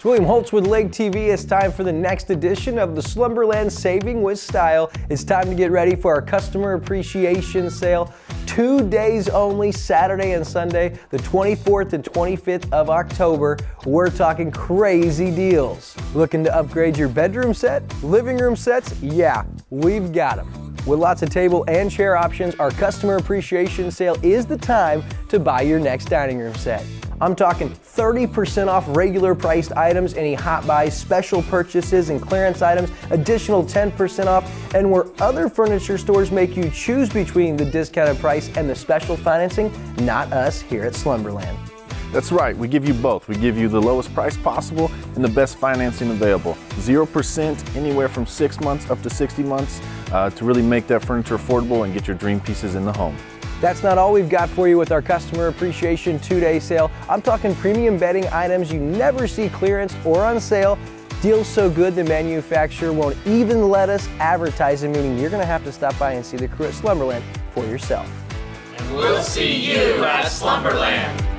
It's William Holtz with Lake TV. It's time for the next edition of the Slumberland Saving with Style. It's time to get ready for our customer appreciation sale. Two days only, Saturday and Sunday, the 24th and 25th of October. We're talking crazy deals. Looking to upgrade your bedroom set, living room sets? Yeah, we've got them. With lots of table and chair options, our customer appreciation sale is the time to buy your next dining room set. I'm talking 30% off regular priced items, any hot buys, special purchases, and clearance items, additional 10% off, and where other furniture stores make you choose between the discounted price and the special financing, not us here at Slumberland. That's right, we give you both. We give you the lowest price possible and the best financing available. 0% anywhere from six months up to 60 months uh, to really make that furniture affordable and get your dream pieces in the home. That's not all we've got for you with our customer appreciation two-day sale. I'm talking premium bedding items you never see clearance or on sale. Deals so good the manufacturer won't even let us advertise them, meaning you're gonna have to stop by and see the crew at Slumberland for yourself. And we'll see you at Slumberland.